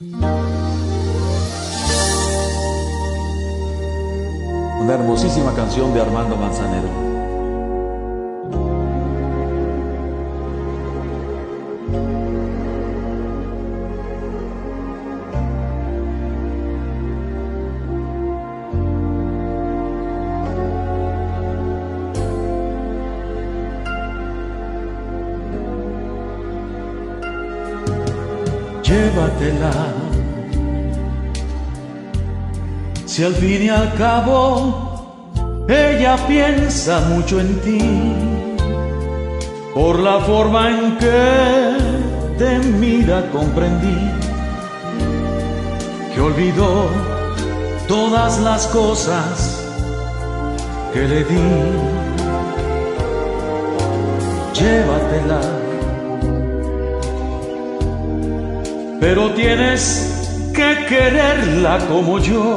Una hermosísima canción de Armando Manzanero. Llévatela. Si al fin y al cabo ella piensa mucho en ti, por la forma en que te mira comprendí que olvidó todas las cosas que le di. Llévatela pero tienes que quererla como yo.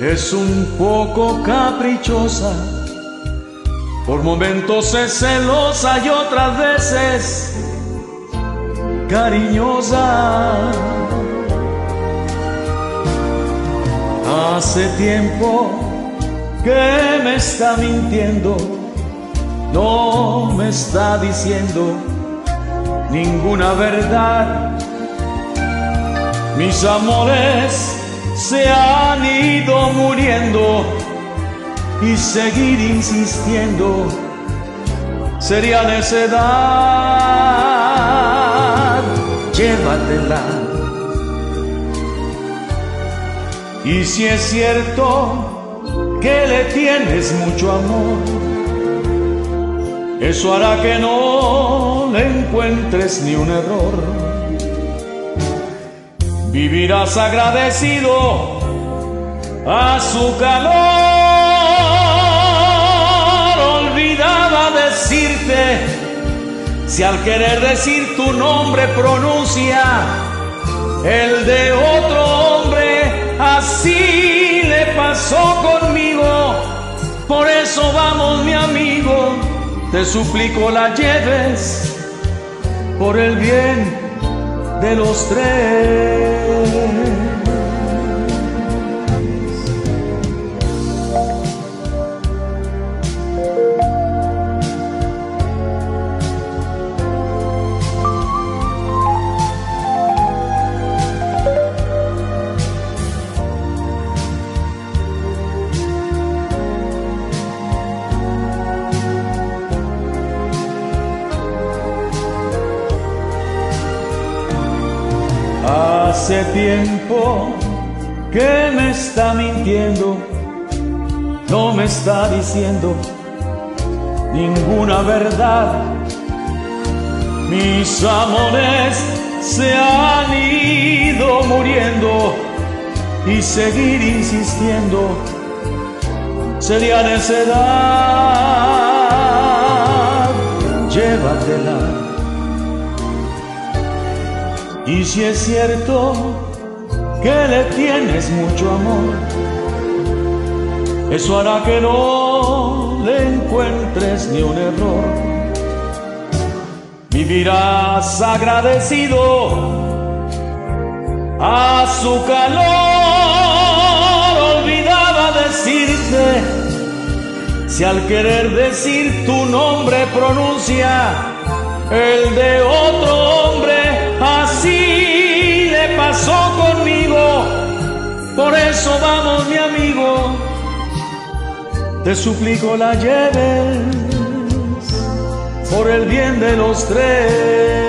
Es un poco caprichosa, por momentos es celosa y otras veces cariñosa. Hace tiempo que me está mintiendo, no me está diciendo ninguna verdad. Mis amores se han ido muriendo y seguir insistiendo sería necedad. Llévatela. Y si es cierto que le tienes mucho amor, eso hará que no le encuentres ni un error. Vivirás agradecido a su calor. Olvidaba decirte, si al querer decir tu nombre pronuncia el de otro hombre, así le pasó conmigo. Te suplico la lleves por el bien de los tres. Hace tiempo que me está mintiendo, no me está diciendo ninguna verdad. Mis amores se han ido muriendo y seguir insistiendo sería necedad. Llévatela y si es cierto que le tienes mucho amor, eso hará que no le encuentres ni un error. Vivirás agradecido a su calor. Olvidaba decirte, si al querer decir tu nombre pronuncia el de otro eso vamos mi amigo, te suplico la lleves por el bien de los tres.